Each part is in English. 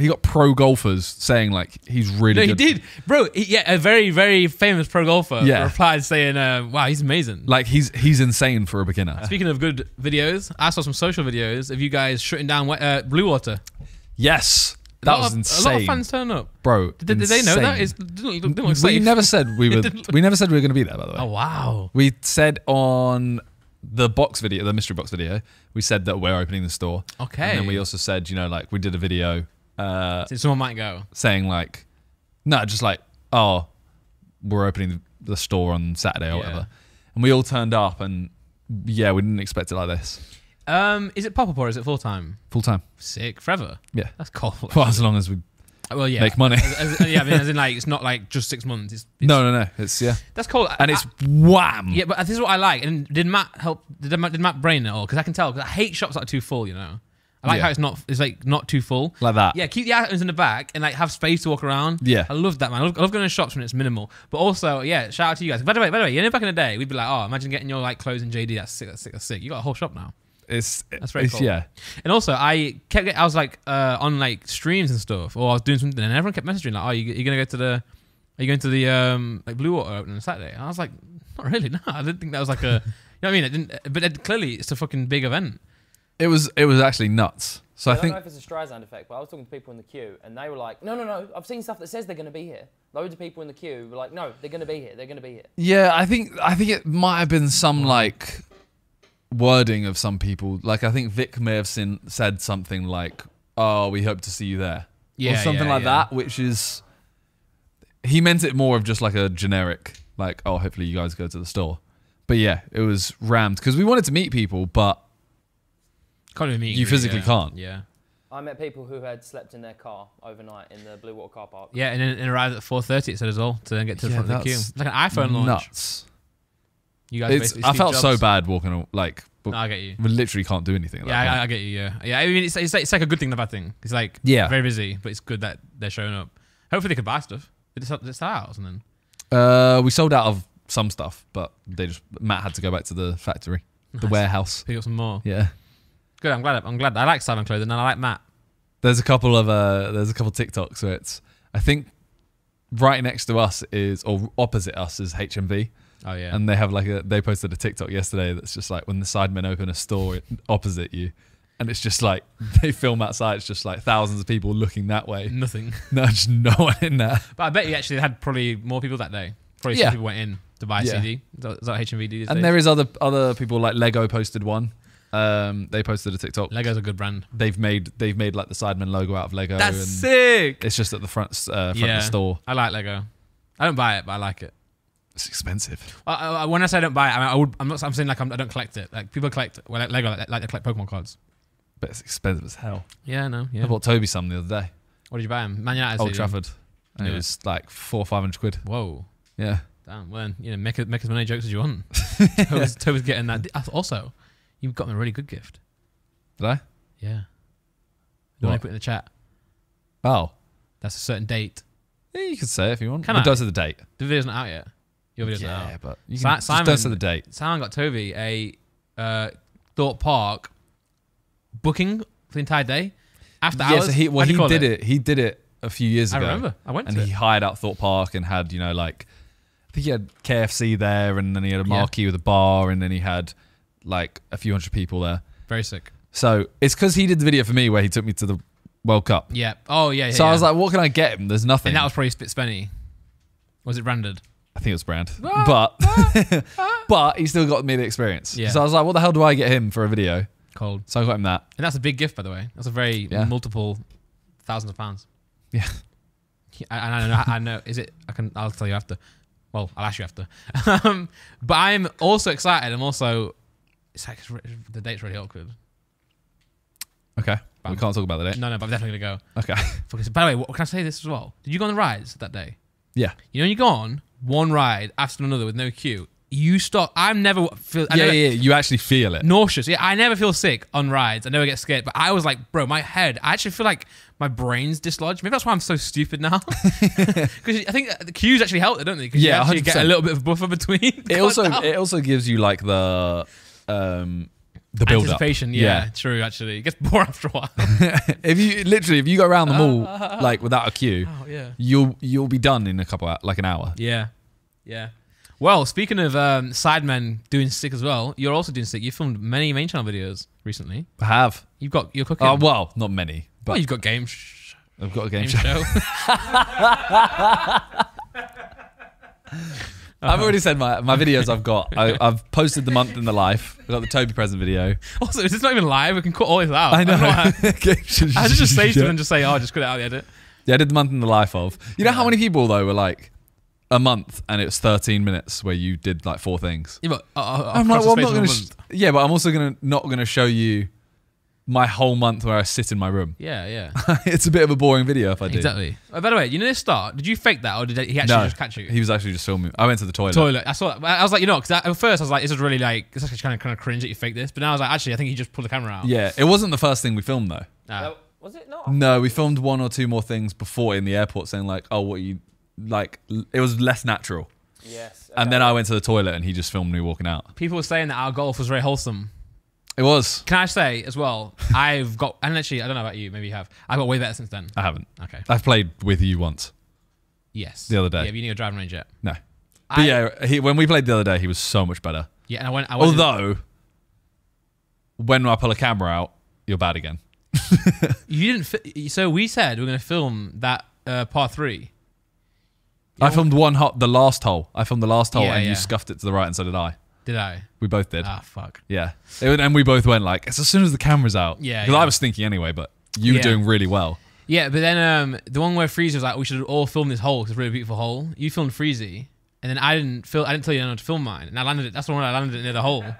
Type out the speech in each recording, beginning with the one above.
he got pro golfers saying like he's really No, he did, bro. He, yeah, a very, very famous pro golfer Yeah. replied saying, uh, "Wow, he's amazing." Like he's he's insane for a beginner. Speaking of good videos, I saw some social videos of you guys shooting down uh, Bluewater. Yes, that was of- insane, A lot of fans turn up. bro. Did, did they know that? It's, didn't look- didn't we safe. never said we were. we never said we were going to be there. By the way, Oh wow! we said on the box video, the mystery box video, we said that we're opening the store. Okay. And then we also said, you know, like we did a video uh, So someone might go. saying like, no, just like, oh, we're opening the store on Saturday or Yeah. whatever. And we all turned up, and yeah, we didn't expect it like this. Um, is it pop up or is it full time? Full time. Sick, forever. Yeah. That's cool. Well, as long as we well, yeah. make money. As, as- yeah, I mean, as in like it's not like just six months. It's, it's no, no, no. It's yeah, that's cool. and it's wham. yeah, but this is what I like. And did Matt help? Did Matt, did Matt brain it all? Because I can tell. Because I hate shops that are too full. You know, I like Yeah. how it's not. It's like not too full. like that. Yeah, keep the items in the back and like have space to walk around. Yeah. I love that man. I love, I love going to shops when it's minimal. But also, yeah, shout out to you guys. By the way, by the way, you know, back in the day, we'd be like, oh, imagine getting your like clothes in JD. That's sick. That's sick. That's sick. You got a whole shop now. It's That's very it's, cool. Yeah, And also, I kept I was like uh, on like streams and stuff, or I was doing something, and everyone kept messaging like, "Oh, you you gonna go to the, are you going to the um like Bluewater opening on Saturday?" And I was like, "Not really, no. I didn't think that was like a, you know what I mean? It didn't, but it, clearly it's a fucking big event. It was it was actually nuts. So I I don't think know if it's a Streisand effect, but I was talking to people in the queue, and they were like, "No, no, no! I've seen stuff that says they're going to be here." Loads of people in the queue were like, "No, they're going to be here. They're going to be here." Yeah, I think I think it might have been some like wording of some people. Like I think Vic may have seen, said something like, "Oh, we hope to see you there," Yeah, or something yeah, like yeah. that, which is he meant it more of just like a generic, like, "Oh, hopefully you guys go to the store." But yeah, it was rammed because we wanted to meet people, but Can't even meet. You and physically yeah. can't. Yeah, I met people who had slept in their car overnight in the Bluewater car park. yeah, and then and arrived at four thirty. It said as well to then get to the Yeah, front of the queue. It's like an iPhone launch. nuts. You guys, It's, basically I Steve felt so bad walking, a- like, No, I get you. we literally can't do anything. At Yeah, that I, I get you. Yeah, yeah. I mean, it's, it's like it's like a good thing the bad thing. It's like Yeah. very busy, but it's good that they're showing up. Hopefully, they could buy stuff. Did it sell, did it sell out or something? Uh, we sold out of some stuff, but they just Matt had to go back to the factory, the Nice. warehouse. Pick up some more. Yeah. Good. I'm glad. I'm glad. I like Sidemen Clothing and I like Matt. There's a couple of uh, there's a couple of TikToks where it's I think right next to us is or opposite us is HMV, Oh yeah. and they have like a they posted a TikTok yesterday that's just like when the sidemen open a store opposite you, and it's just like they film outside. It's just like thousands of people looking that way. Nothing. No, just no one in there. But I bet you actually had probably more people that day. Probably Yeah. some people went in to buy a Yeah. CD. Is that, is that what HMV And days? there is other other people like Lego posted one. Um, they posted a TikTok. Lego's a good brand. They've made they've made like the Sidemen logo out of Lego. That's and sick. It's just at the front uh, front Yeah. of the store. I like Lego. I don't buy it, but I like it. It's expensive. I, I, when I say I don't buy it, I, mean, I would. I'm not. I'm saying like I'm, I don't collect it. Like people collect well, like Lego, like, like they collect Pokemon cards. But it's expensive as hell. Yeah, no. Yeah. I bought Toby some the other day. What did you buy him? Man United. Old Trafford. And Yeah. it was like four or five hundred quid. Whoa. Yeah. Damn. Well, you know, make as, make as many jokes as you want. Toby's, Toby's getting that. Also, you got me a really good gift. Did I? Yeah. The one I What? put in the chat. Oh. That's a certain date. Yeah, you can say it if you want. Can but I? don't say the date. The video's not out yet. Your video's not Yeah, out. but you Si- can, just Simon- don't say the date. Simon got Toby a uh, Thorpe Park booking for the entire day after hours. so he well he call did it? He did it a few years I ago. remember. I went and to he it. hired out Thorpe Park and had you know like I think he had KFC there, and then he had a marquee with a bar, and then he had like a few hundred people there. Very sick. So it's because he did the video for me where he took me to the World Cup. Yeah. Oh yeah. yeah so I was like, what can I get him? There's nothing. and that was probably Spit Spenny. Was it branded? I think it was brand, Ah, but but he still got me the experience. Yeah. So I was like, what the hell do I get him for a video? Cold. So I got him that. And that's a big gift, by the way. That's a very Yeah. multiple thousands of pounds. Yeah. And I don't know, I know. Is it? I can. I'll tell you after. Well, I'll ask you after. um, but I'm also excited. I'm also. It's like it's re- the date's really awkward. Okay. We Bam. can't talk about the date. No, no, but I'm definitely gonna go. Okay. Fuck. By the way, what, can I say this as well? Did you go on the rides that day? Yeah. You know, when you go on one ride after another with no queue. You stop. I'm never feel. I yeah, never, yeah, yeah. You actually feel it. nauseous. Yeah, I never feel sick on rides. I never get scared. But I was like, bro, my head. I actually feel like my brain's dislodged. Maybe that's why I'm so stupid now. Because I think the queues actually help, don't they? Because Yeah, you actually get a little bit of buffer between. It also it also gives you like the um the build up. Anticipation, yeah, true. Actually, it gets bored after a while. if you literally if you go around the mall like without a queue, oh yeah, you'll you'll be done in a couple of, like an hour. yeah, yeah. Well, speaking of um, sidemen doing sick as well, you're also doing sick. You filmed many main channel videos recently. I have. You've got you're cooking. Oh well, not many, well, but you've got game, sh- I've got a game game show. show. I've already said my, my videos I've got. I, I've posted the month in the life. I've got the Toby present video. also, it's not even live. We can cut all this out. I know. don't how- I should just say to them, just say, "Oh, just cut it out of the edit." Yeah, I did the month in the life of. You know how many people though were like a month and it was 13 minutes where you did like four things. Yeah, but uh, uh, I'm like, well, I'm not space of a gonna. Sh- yeah, but I'm also gonna not gonna show you my whole month where I sit in my room. Yeah, yeah. it's a bit of a boring video if I do. Exactly. Oh, by the way, you know this start? Did you fake that, or did he actually No, just catch you? he was actually just filming. I went to the toilet. Toilet. I saw. That. I was like, you know, because at first I was like, this is really like, it's actually kind of kind of cringe that you fake this. But now I was like, actually, I think he just pulled the camera out. Yeah, it wasn't the first thing we filmed though. Ah. Uh, was it not? No, we filmed one or two more things before in the airport, saying like, "Oh, what you like?" It was less natural. Yes. And then I went to the toilet, and he just filmed me walking out. People were saying that our golf was very wholesome. It was. Can I say as well? I've got, and actually, I don't know about you. Maybe you have. I've got way better since then. I haven't. Okay. I've played with you once. Yes. The other day. Yeah, but you need a driving range yet. No. But I- yeah, he, when we played the other day, he was so much better. Yeah, and I went. I went Although, when I pull a camera out, you're bad again. you didn't. So we said we are going to film that uh, part three. I filmed one hot the last hole. I filmed the last hole, Yeah, and yeah. you scuffed it to the right, and so did I. Did I? We both did. Ah, fuck. Yeah. It- and we both went like, it's as soon as the camera's out. Yeah, Because yeah. I was thinking anyway, but you were Yeah. doing really well. Yeah, but then um, the one where Freezy was like, we should all film this hole because it's a really beautiful hole. You filmed Freezy, and then I didn't fil- I didn't tell you how to film mine, and I landed it. That's the one I landed it near the hole.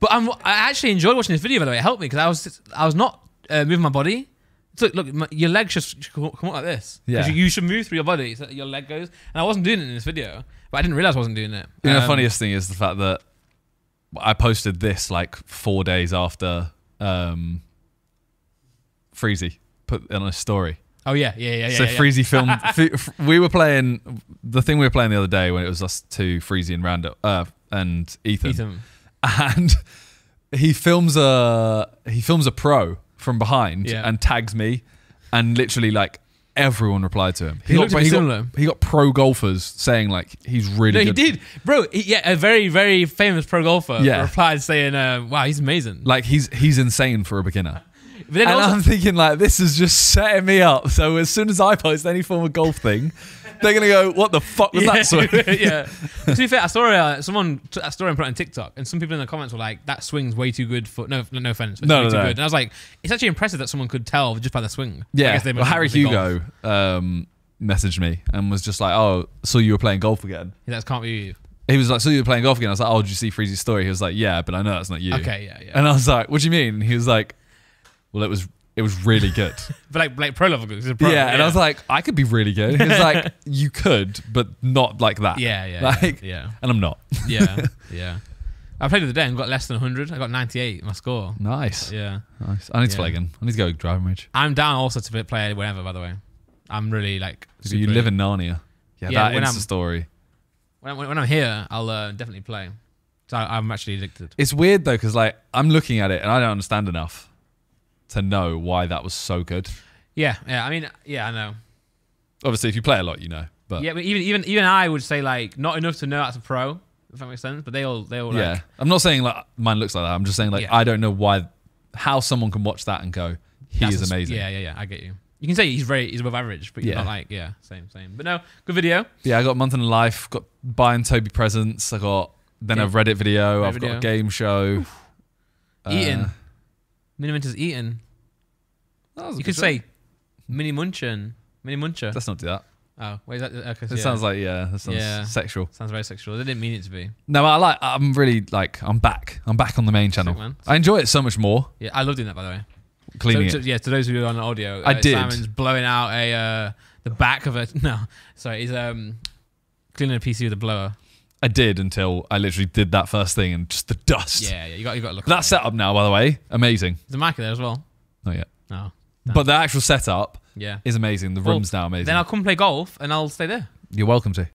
But I'm, I actually enjoyed watching this video. By the way, it helped me because I was I was not uh, moving my body. So look, my, your legs just should come up like this. Yeah. you, you should move through your body so that your leg goes. And I wasn't doing it in this video, but I didn't realize I wasn't doing it. You know, the Um, funniest thing is the fact that I posted this like four days after um, Freezy put on a story. Oh yeah, yeah, yeah, yeah. so yeah, yeah. Freezy filmed. F- we were playing the thing we were playing the other day when it was us two, Freezy and Randolph, uh, and Ethan. Ethan. and he films a he films a pro from behind Yeah. and tags me, and literally like everyone replied to him. He he, similar. got, he got pro golfers saying like he's really No, he did, bro. He, yeah, a very, very famous pro golfer Yeah. replied saying, uh, "Wow, he's amazing." Like he's he's insane for a beginner. But then and also, I'm thinking like this is just setting me up. So as soon as I post any form of golf thing, they're gonna go, "What the fuck was that swing?" yeah. to be fair, I saw uh, someone took that story and put it on TikTok, and some people in the comments were like, "That swing's way too good for no, no offense, but No, way no, too no. good." And I was like, "It's actually impressive that someone could tell just by the swing." I Yeah. guess they well, must- Harry must be golf. Hugo um, messaged me and was just like, "Oh, saw you were playing golf again." Yeah, That can't be you. He was like, "So you were playing golf again?" I was like, "Oh, did you see Freezy's story?" He was like, "Yeah, but I know that's not you." Okay, yeah, yeah. And I was like, "What do you mean?" And he was like, "Well, it was it was really good." but like, like pro level good. 'cause it's a pro, yeah, and I was like, "I could be really good." Was like, "You could, but not like that." "Yeah, yeah, like, yeah, and I'm not. yeah, yeah." I played the other day and got less than 100. I got 98 my score. Nice. Yeah, nice. I need to Yeah. play again. I need to go driving range. I'm down also to play whenever. By the way, I'm really like. So you super- live in Narnia. Yeah, Yeah, that when Insta I'm- story. when, when, when I'm here, I'll uh, definitely play. So I, I'm actually addicted. It's weird though, because like I'm looking at it and I don't understand enough to know why that was so good. Yeah, yeah. I mean, yeah, I know. Obviously, if you play a lot, you know. But Yeah, but even even even I would say like not enough to know that's a pro. If that makes sense. But they all they all like, yeah, I'm not saying like mine looks like that. I'm just saying like Yeah. I don't know why, how someone can watch that and go, he that's is amazing. Yeah, yeah, yeah. I get you. You can say he's very he's above average, but you're Yeah. not like yeah, same same. But no, good video. Yeah, I got month in life. Got buying Toby presents. I got then Yeah. a Reddit video. Reddit I've got a game show. Eating. Uh, Miniminter's eating. that was You could say mini munchin, mini muncher. Let's not do that. Oh, wait, is that okay? so It yeah. sounds like yeah, that sounds Yeah. sexual. sounds very sexual. They didn't mean it to be. No, I like. I'm really like. I'm back. I'm back on the main channel. Man. I enjoy it so much more. Yeah, I love doing that by the way. Cleaning so, it. to- yeah, to those of you on audio, I uh, did. Simon's blowing out a uh, the back of a no. Sorry, he's um cleaning a PC with a blower. I did until I literally did that first thing and just the dust. Yeah, yeah. You got you got to look. That setup now, by the way, amazing. There's a mic there as well. Not yet. Oh, But the actual setup yeah. is amazing. The Well, room's now amazing. Then I'll come play golf and I'll stay there. You're welcome to.